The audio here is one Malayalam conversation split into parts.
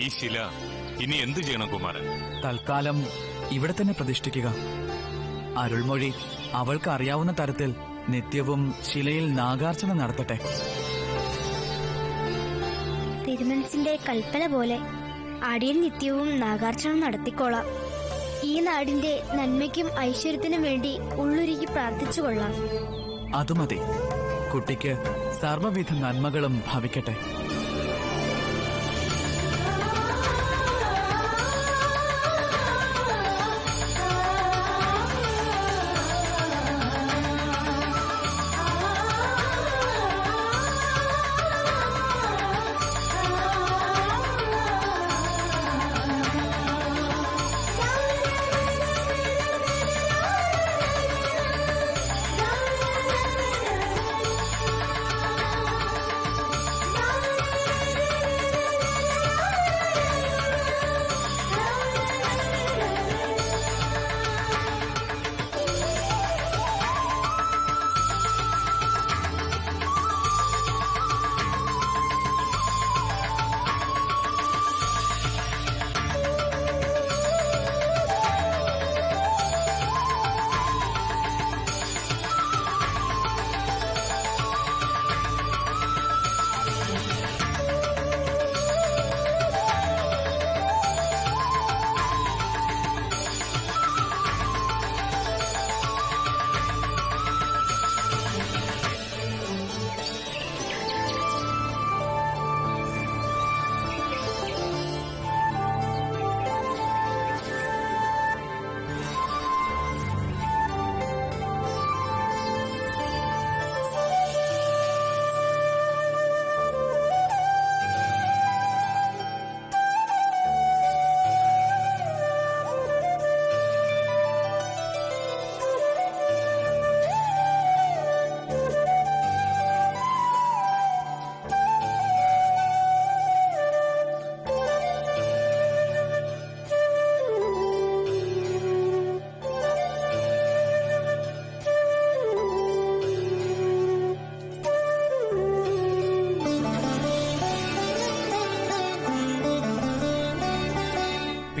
ഈ ശില ഇനി എന്തു ചെയ്യണം കുമാരൻ? തൽക്കാലം ഇവിടെ തന്നെ പ്രതിഷ്ഠിക്കുക. അരുൾമൊഴി അവൾക്ക് അറിയാവുന്ന തരത്തിൽ നിത്യവും ശിലയിൽ നാഗാർച്ചന നടത്തട്ടെ. തിരുമനസിന്റെ കൽപ്പന പോലെ അടിയൻ നിത്യവും നാഗാർച്ചന നടത്തിക്കോളാം. ഈ നാടിന്റെ നന്മയ്ക്കും ഐശ്വര്യത്തിനും വേണ്ടി ഉള്ളുരുകി പ്രാർത്ഥിച്ചുകൊള്ളാം. അത് മതി കുട്ടിക്ക് സർവവിധ നന്മകളും ഭവിക്കട്ടെ.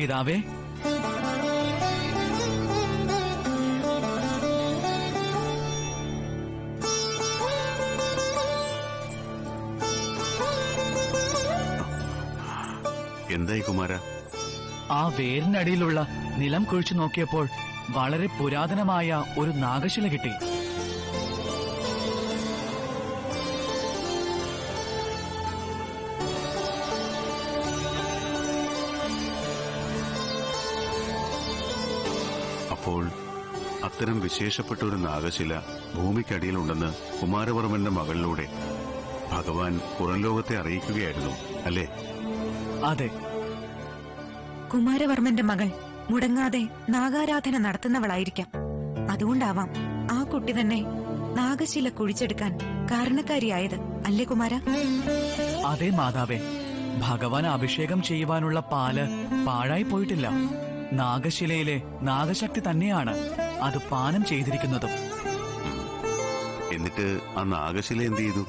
പിതാവേ. എന്തായി കുമാര? ആ വേരിനടിയിലുള്ള നിലം കുഴിച്ചു നോക്കിയപ്പോൾ വളരെ പുരാതനമായ ഒരു നാഗശില കിട്ടി. അത്തരം വിശേഷപ്പെട്ട ഒരു നാഗശില ഭൂമിക്കടിയിലുണ്ടെന്ന് കുമാരവർമ്മന്റെ മകളിലൂടെ ഭഗവാൻ പുറം ലോകത്തെ അറിയിക്കുകയായിരുന്നു അല്ലേ? അതെ. കുമാരവർമ്മന്റെ മകൾ മുടങ്ങാതെ നാഗാരാധന നടത്തുന്നവളായിരിക്കാം. അതുകൊണ്ടാവാം ആ കുട്ടി തന്നെ നാഗശില കുഴിച്ചെടുക്കാൻ കാരണക്കാരിയായത് അല്ലേ കുമാര? അതെ മാതാവേ. ഭഗവാൻ അഭിഷേകം ചെയ്യുവാനുള്ള പാൽ പാഴായി പോയിട്ടില്ല. നാഗശിലയിലെ നാഗശക്തി തന്നെയാണ്. അത് പാനം ചെയ്തിരിക്കുന്നതും. എന്നിട്ട് ആ നാഗശില എന്ത് ചെയ്തു?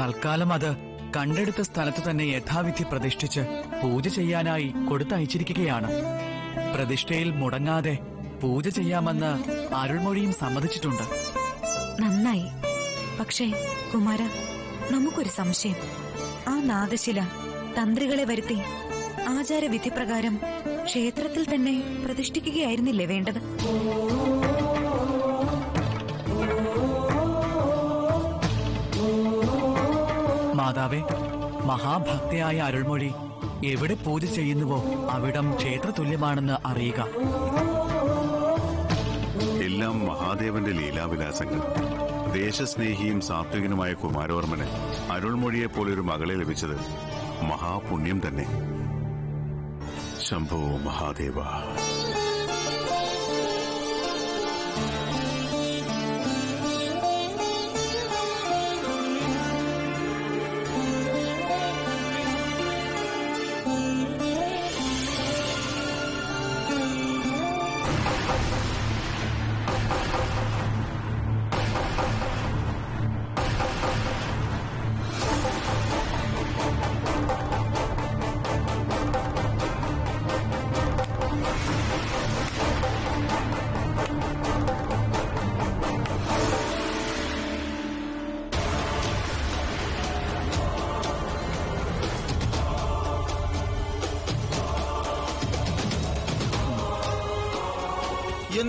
തൽക്കാലം അത് കണ്ടെടുത്ത സ്ഥലത്ത് തന്നെ യഥാവിധി പ്രതിഷ്ഠിച്ച് പൂജ ചെയ്യാനായി കൊടുത്തയച്ചിരിക്കുകയാണ്. പ്രതിഷ്ഠയിൽ മുടങ്ങാതെ പൂജ ചെയ്യാമെന്ന് അരുൾമൊഴിയും സമ്മതിച്ചിട്ടുണ്ട്. നന്നായി. പക്ഷേ കുമാര നമുക്കൊരു സംശയം. ആ നാഗശില തന്ത്രികളെ വരുത്തി ആചാരവിധി പ്രകാരം ക്ഷേത്രത്തിൽ തന്നെ പ്രതിഷ്ഠിക്കുകയായിരുന്നില്ലേ വേണ്ടത്? മാതാവേ മഹാഭക്തയായ അരുൾമൊഴി എവിടെ പൂജ ചെയ്യുന്നുവോ അവിടം ക്ഷേത്ര തുല്യമാണെന്ന് അറിയുക. എല്ലാം മഹാദേവന്റെ ലീലാവിലാസങ്ങൾ. ദേശസ്നേഹിയും സാത്വികനുമായ കുമാരവർമ്മന് അരുൾമൊഴിയെ പോലൊരു മകളെ ലഭിച്ചത് മഹാപുണ്യം തന്നെ. शंभु 德瓦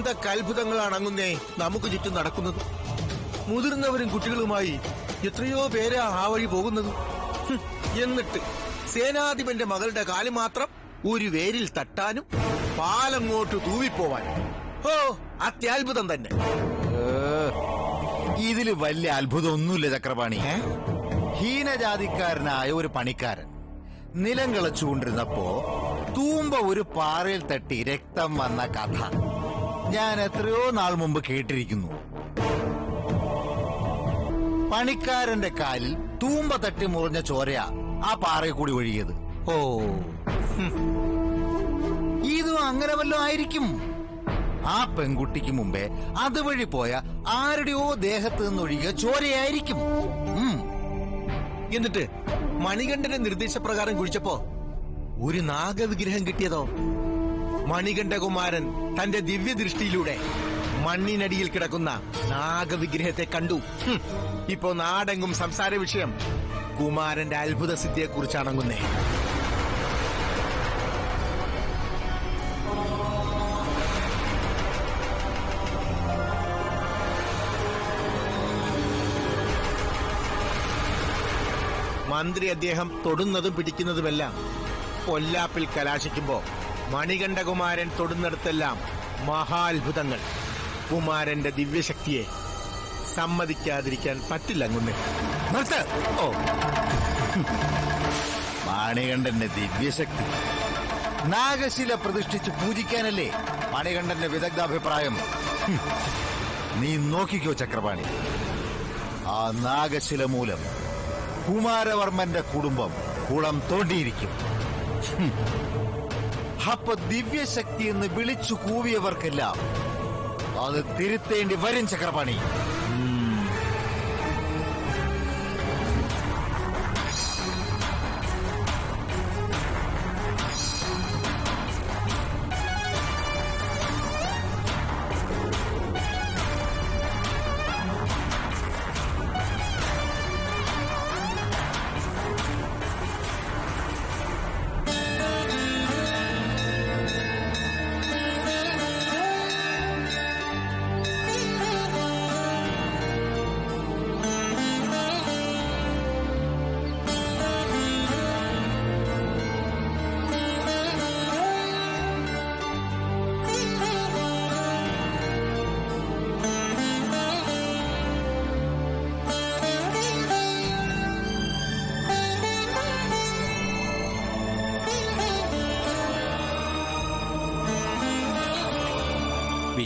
എന്തൊക്കെ അത്ഭുതങ്ങളാണ് അങ്ങുന്നേ നമുക്ക് ചുറ്റും നടക്കുന്നത്. മുതിർന്നവരും കുട്ടികളുമായി എത്രയോ പേരെ ആ വഴി പോകുന്നത്. എന്നിട്ട് സേനാധിപന്റെ മകളുടെ കാൽ മാത്രം ഒരു വേരിൽ തട്ടാനും പാലങ്ങോട്ട് തൂവിപ്പോവാനും. ഓ അത്യാത്ഭുതം തന്നെ. ഇതിൽ വലിയ അത്ഭുതമൊന്നുമില്ല ചക്രപാണി. ഹീനജാതിക്കാരനായ ഒരു പണിക്കാരൻ നിലം കളച്ചുകൊണ്ടിരുന്നപ്പോ തൂമ്പ ഒരു പാറയിൽ തട്ടി രക്തം വന്ന കഥ. ഞാൻ എത്രയോ നാൾ മുമ്പ് കേട്ടിരിക്കുന്നു. പണിക്കാരന്റെ കാലിൽ തൂമ്പ തട്ടി മുറിഞ്ഞ ചോരയാ ആ പാറയിൽ കൂടി ഒഴുകിയത്. ഓ. ഇതും അങ്ങനെ വല്ലതും ആയിരിക്കും. ആ പെൺകുട്ടിക്ക് മുമ്പേ അതുവഴി പോയ ആരുടെയോ ദേഹത്ത് നിന്നൊഴുകിയ ചോരയായിരിക്കും. എന്നിട്ട് മണികണ്ഠന്റെ നിർദ്ദേശപ്രകാരം കുഴിച്ചപ്പോ ഒരു നാഗവിഗ്രഹം കിട്ടിയതോ? മണികണ്ഠകുമാരൻ തന്റെ ദിവ്യദൃഷ്ടിയിലൂടെ മണ്ണിനടിയിൽ കിടക്കുന്ന നാഗവിഗ്രഹത്തെ കണ്ടു. ഇപ്പോ നാടെങ്കും സംസാര വിഷയം കുമാരന്റെ അത്ഭുത സിദ്ധിയെ കുറിച്ചാണങ്ങുന്നേ മന്ത്രി അദ്ദേഹം തൊടുന്നതും പിടിക്കുന്നതുമെല്ലാം പൊല്ലാപ്പിൽ കലാശിക്കുമ്പോ മണികണ്ഠകുമാരൻ തൊടുന്നിടത്തെല്ലാം മഹാത്ഭുതങ്ങൾ. കുമാരന്റെ ദിവ്യശക്തിയെ സമ്മതിക്കാതിരിക്കാൻ പറ്റില്ല അങ്ങുന്നേ ഓ. മണികണ്ഠന്റെ ദിവ്യശക്തി. നാഗശില പ്രതിഷ്ഠിച്ച് പൂജിക്കാനല്ലേ മണികണ്ഠന്റെ വിദഗ്ധാഭിപ്രായം. നീ നോക്കിക്കോ ചക്രപാണി. ആ നാഗശില മൂലം കുമാരവർമ്മന്റെ കുടുംബം കുളം തോണ്ടിയിരിക്കും. അപ്പൊ ദിവ്യശക്തി എന്ന് വിളിച്ചു കൂവിയവർക്കെല്ലാം അത് തിരുത്തേണ്ടി വരും ചക്രപാണി.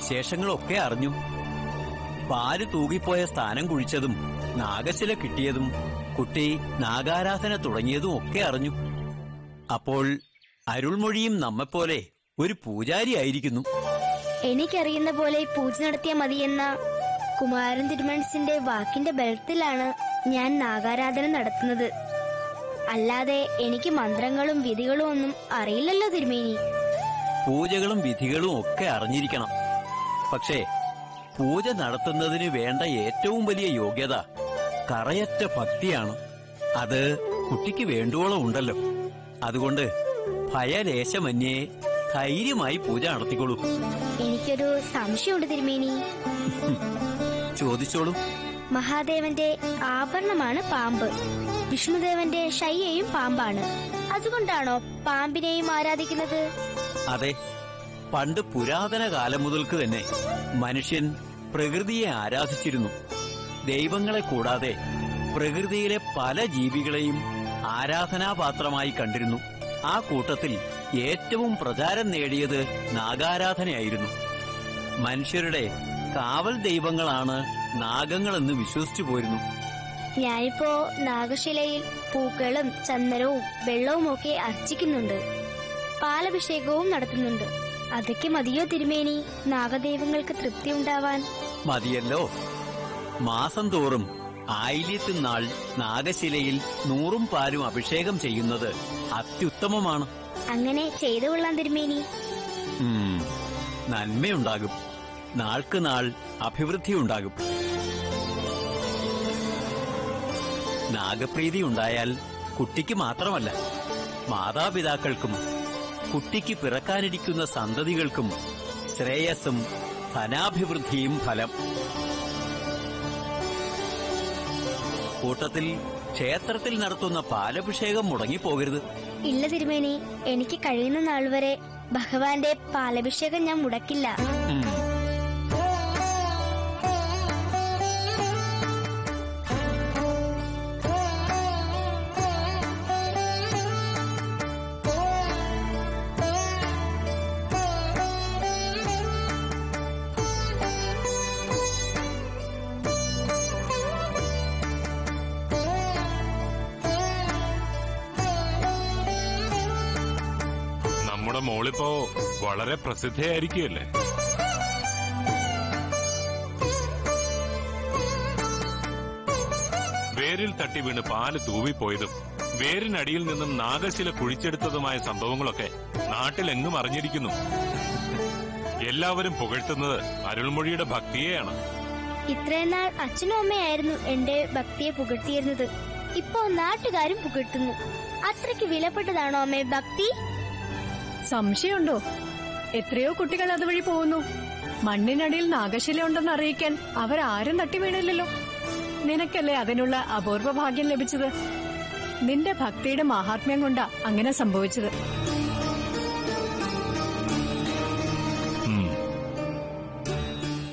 വിശേഷങ്ങളൊക്കെ അറിഞ്ഞു. പാൽ തൂകിപ്പോയ സ്ഥാനം കുഴിച്ചതും നാഗശില കിട്ടിയതും കുട്ടി നാഗാരാധന തുടങ്ങിയതും ഒക്കെ അറിഞ്ഞു. അപ്പോൾ അരുൾമൊഴിയും നമ്മെപ്പോലെ ഒരു പൂജാരി ആയിരിക്കുന്നു. എനിക്കറിയുന്ന പോലെ പൂജ നടത്തിയാൽ മതിയെന്ന കുമാരൻ തിരുമനസിന്റെ വാക്കിന്റെ ബലത്തിലാണ് ഞാൻ നാഗാരാധന നടത്തുന്നത്. അല്ലാതെ എനിക്ക് മന്ത്രങ്ങളും വിധികളും ഒന്നും അറിയില്ലല്ലോ തിരുമേനി. പൂജകളും വിധികളും ഒക്കെ അറിഞ്ഞിരിക്കണം. പക്ഷേ പൂജ നടത്തുന്നതിന് വേണ്ട ഏറ്റവും വലിയ യോഗ്യത കറയറ്റ ഭക്തിയാണ്. അത് കുട്ടിക്ക് വേണ്ടുവോളം ഉണ്ടല്ലോ. അതുകൊണ്ട് ഭയലേശമന്യേ ധൈര്യമായി പൂജ നടത്തിക്കോളൂ. എനിക്കൊരു സംശയമുണ്ട് തിരുമേനി. ചോദിച്ചോളൂ. മഹാദേവന്റെ ആഭരണമാണ് പാമ്പ്. വിഷ്ണുദേവന്റെ ശയ്യയും പാമ്പാണ്. അതുകൊണ്ടാണോ പാമ്പിനെയും ആരാധിക്കുന്നത്? അതെ പണ്ട് പുരാതന കാലം മുതൽക്ക് തന്നെ മനുഷ്യൻ പ്രകൃതിയെ ആരാധിച്ചിരുന്നു. ദൈവങ്ങളെ കൂടാതെ പ്രകൃതിയിലെ പല ജീവികളെയും ആരാധനാപാത്രമായി കണ്ടിരുന്നു. ആ കൂട്ടത്തിൽ ഏറ്റവും പ്രചാരം നേടിയത് നാഗാരാധനയായിരുന്നു. മനുഷ്യരുടെ കാവൽ ദൈവങ്ങളാണ് നാഗങ്ങളെന്ന് വിശ്വസിച്ചു പോയിരുന്നു ഞാനിപ്പോ നാഗശിലയിൽ പൂക്കളും ചന്ദനവും വെള്ളവും ഒക്കെ അർച്ചിക്കുന്നുണ്ട്. പാലഭിഷേകവും നടത്തുന്നുണ്ട്. അതൊക്കെ മതിയോ തിരുമേനി? നാഗദൈവങ്ങൾക്ക് തൃപ്തി ഉണ്ടാവാൻ. മതിയല്ലോ. മാസം തോറും ആയില്യത്തിനാൾ നാഗശിലയിൽ നൂറും പാലും അഭിഷേകം ചെയ്യുന്നത് അത്യുത്തമമാണ്. അങ്ങനെ ചെയ്തു കൊള്ളാം തിരുമേനി. നന്മയുണ്ടാകും. നാൾക്ക് നാൾ അഭിവൃദ്ധി ഉണ്ടാകും നാഗപ്രീതി ഉണ്ടായാൽ കുട്ടിക്ക് മാത്രമല്ല മാതാപിതാക്കൾക്കും കുട്ടിക്ക് പിറക്കാനിരിക്കുന്ന സന്തതികൾക്കും ശ്രേയസ്സും ധനാഭിവൃദ്ധിയും ഫലം. കൂട്ടത്തിൽ ക്ഷേത്രത്തിൽ നടത്തുന്ന പാലഭിഷേകം മുടങ്ങിപ്പോകരുത്. ഇല്ല തിരുമേനി എനിക്ക് കഴിയുന്ന നാൾ വരെ ഭഗവാന്റെ പാലഭിഷേകം ഞാൻ മുടക്കില്ല. വളരെ പ്രസിദ്ധയായിരിക്കുകയല്ലേ? വേരിൽ തട്ടി വീണ് പാൽ തൂവിപ്പോയതും വേരിനടിയിൽ നിന്നും നാഗശില കുഴിച്ചെടുത്തതുമായ സംഭവങ്ങളൊക്കെ നാട്ടിലെങ്ങും അറിഞ്ഞിരിക്കുന്നു. എല്ലാവരും പുകഴ്ത്തുന്നത് അരുൾമൊഴിയുടെ ഭക്തിയെയാണ്. ഇത്രയും നാൾ അച്ഛനും അമ്മയായിരുന്നു എന്റെ ഭക്തിയെ പുകഴ്ത്തിയിരുന്നത്. ഇപ്പോ നാട്ടുകാരും പുകഴ്ത്തുന്നു. അത്രയ്ക്ക് വിലപ്പെട്ടതാണോ അമ്മേ ഭക്തി? സംശയമുണ്ടോ? എത്രയോ കുട്ടികൾ അതുവഴി പോകുന്നു. മണ്ണിനടിയിൽ നാഗശില ഉണ്ടെന്ന് അറിയിക്കാൻ അവരാരും തട്ടി വീണില്ലല്ലോ. നിനക്കല്ലേ അതിനുള്ള അപൂർവ ഭാഗ്യം ലഭിച്ചത്? നിന്റെ ഭക്തിയുടെ മഹാത്മ്യം കൊണ്ടാ അങ്ങനെ സംഭവിച്ചത്.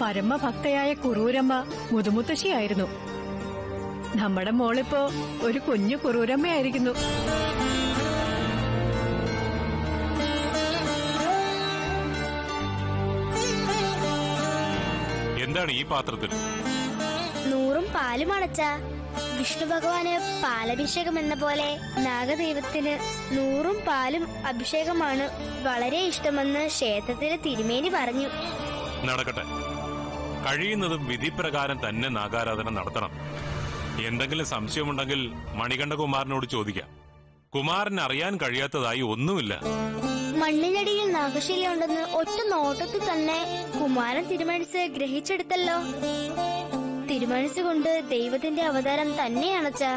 പരമഭക്തയായ കുറൂരമ്മ മുതുമുത്തശ്ശിയായിരുന്നു. നമ്മുടെ മോളിപ്പോ ഒരു കുഞ്ഞു കുറൂരമ്മയായിരിക്കുന്നു. എന്താണ് ഈ പാത്രത്തിൽ. നൂറും പാലും അടച്ച വിഷ്ണു ഭഗവാന് പാലഭിഷേകം എന്ന പോലെ നാഗദൈവത്തിന് നൂറും പാലും അഭിഷേകമാണ് വളരെ ഇഷ്ടമെന്ന് ക്ഷേത്രത്തിലെ തിരുമേനി പറഞ്ഞു. നടക്കട്ടെ. കഴിയുന്നതും വിധിപ്രകാരം തന്നെ നാഗാരാധന നടത്തണം. എന്തെങ്കിലും സംശയമുണ്ടെങ്കിൽ മണികണ്ഠകുമാരനോട് ചോദിക്കാം. കുമാരൻ അറിയാൻ കഴിയാത്തതായി ഒന്നുമില്ല. മണ്ണിനടിയിൽ നാഗശിലയുണ്ടെന്ന് ഒറ്റ നോട്ടത്തിൽ തന്നെ കുമാരൻ തിരുമനസ് ഗ്രഹിച്ചെടുത്തല്ലോ. തിരുമനസ് കൊണ്ട് ദൈവത്തിന്റെ അവതാരം തന്നെയാണച്ചാ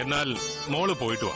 എന്നാൽ മോൾ പോയിട്ട് വാ.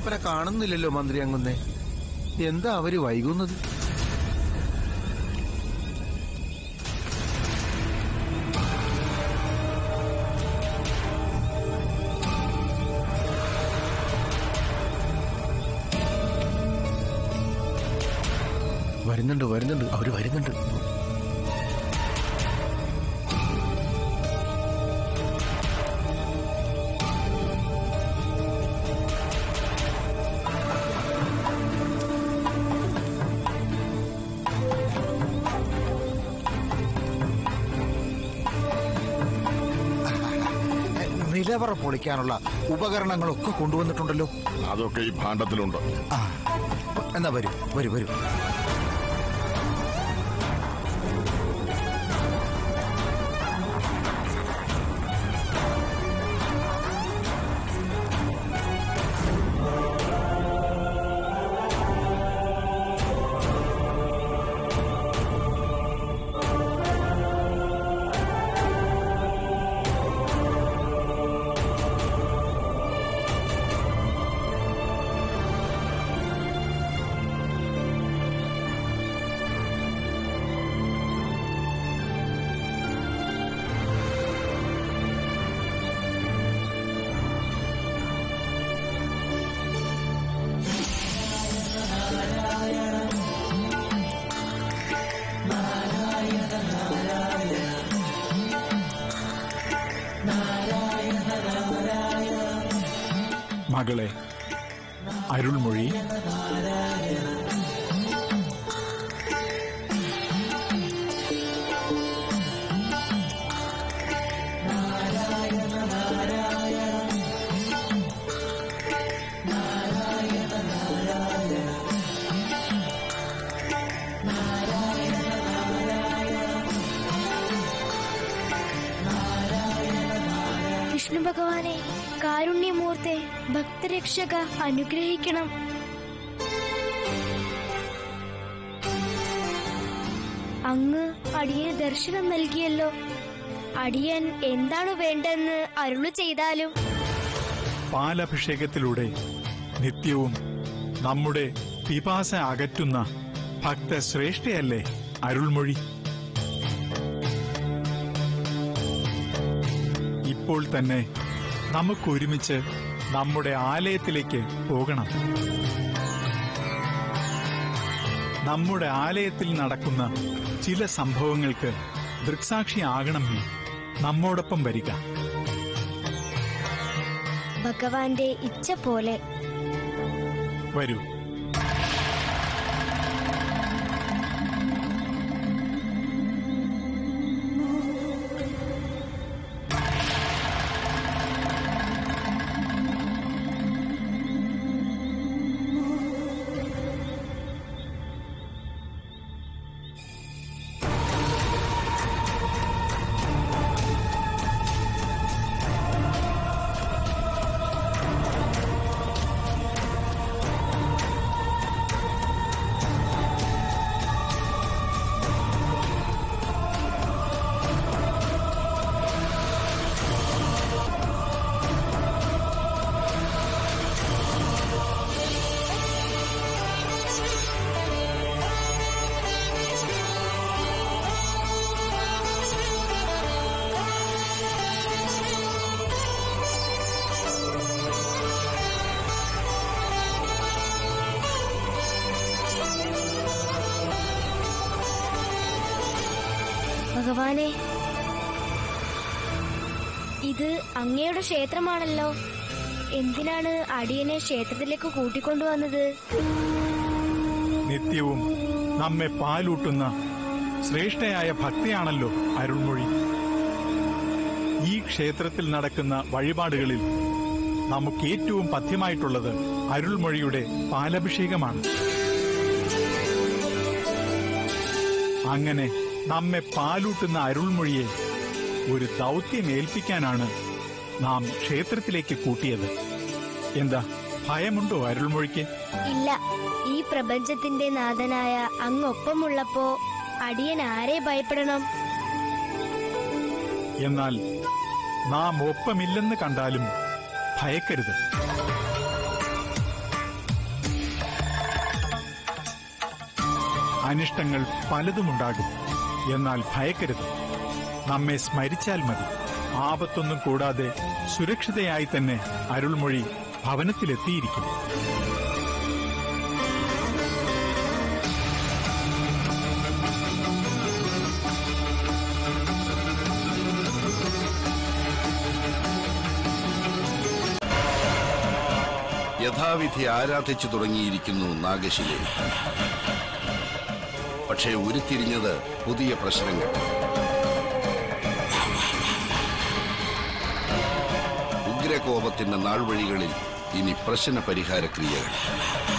തപ്പനെ കാണുന്നില്ലല്ലോ മന്ത്രി അങ്ങുന്നേ എന്താ അവർ വൈകുന്നത്? വരുന്നുണ്ട് വരുന്നുണ്ട്. അവർ വരുന്നുണ്ട്. നിലവറ പൊളിക്കാനുള്ള ഉപകരണങ്ങളൊക്കെ കൊണ്ടുവന്നിട്ടുണ്ടല്ലോ. അതൊക്കെ ഈ ഭാണ്ഡത്തിലുണ്ട്. ആ. എന്നാ വരൂ വരൂ വരൂ. മകളെ ഭക്തരക്ഷക അനുഗ്രഹിക്കണം. അങ്ങ് അടിയന് ദർശനം നൽകിയല്ലോ. അടിയൻ എന്താണ് വേണ്ടെന്ന് അരുളു ചെയ്താലും. പാലഭിഷേകത്തിലൂടെ നിത്യവും നമ്മുടെ പിപാസ അകറ്റുന്ന ഭക്തശ്രേഷ്ഠയല്ലേ അരുൾമൊഴി. ഇപ്പോൾ തന്നെ നമുക്കൊരുമിച്ച് നമ്മുടെ ആലയത്തിലേക്ക് പോകണം. നമ്മുടെ ആലയത്തിൽ നടക്കുന്ന ചില സംഭവങ്ങൾക്ക് ദൃക്സാക്ഷിയാകണമെന്ന് നമ്മോടൊപ്പം വരിക. ഭഗവാന്റെ ഇച്ഛ പോലെ. വരൂ. ഭഗവാനെ. ഇത് അങ്ങയുടെ ക്ഷേത്രമാണല്ലോ. എന്തിനാണ് അടിയനെ ക്ഷേത്രത്തിലേക്ക് കൂട്ടിക്കൊണ്ടുവന്നത്? നിത്യവും നമ്മെ പാലൂട്ടുന്ന ശ്രേഷ്ഠയായ ഭക്തിയാണല്ലോ അരുൾമൊഴി ഈ ക്ഷേത്രത്തിൽ നടക്കുന്ന വഴിപാടുകളിൽ നമുക്ക് ഏറ്റവും പഥ്യമായിട്ടുള്ളത് അരുൾമൊഴിയുടെ പാലഭിഷേകമാണ്. അങ്ങനെ നമ്മെ പാലൂട്ടുന്ന അരുൾമൊഴിയെ ഒരു ദൗത്യം ഏൽപ്പിക്കാനാണ് നാം ക്ഷേത്രത്തിലേക്ക് കൂട്ടിയത്. എന്താ ഭയമുണ്ടോ അരുൾമൊഴിക്ക്? ഇല്ല ഈ പ്രപഞ്ചത്തിന്റെ നാഥനായ അങ്ങൊപ്പമുള്ളപ്പോ അടിയൻ ആരെ ഭയപ്പെടണം? എന്നാൽ നാം ഒപ്പമില്ലെന്ന് കണ്ടാലും ഭയക്കരുത്. അനിഷ്ടങ്ങൾ പലതുമുണ്ടാകും. എന്നാൽ ഭയക്കരുത്. നമ്മെ സ്മരിച്ചാൽ മതി. ആപത്തൊന്നും കൂടാതെ സുരക്ഷിതയായി തന്നെ അരുൾമൊഴി ഭവനത്തിലെത്തിയിരിക്കും യഥാവിധി ആരാധിച്ചു തുടങ്ങിയിരിക്കുന്നു നാഗശിലേ. പക്ഷേ ഉരുത്തിരിഞ്ഞത് പുതിയ പ്രശ്നങ്ങൾ. ഉഗ്രകോപത്തിന്റെ നാൾവഴികളിൽ ഇനി പ്രശ്ന പരിഹാര ക്രിയകൾ.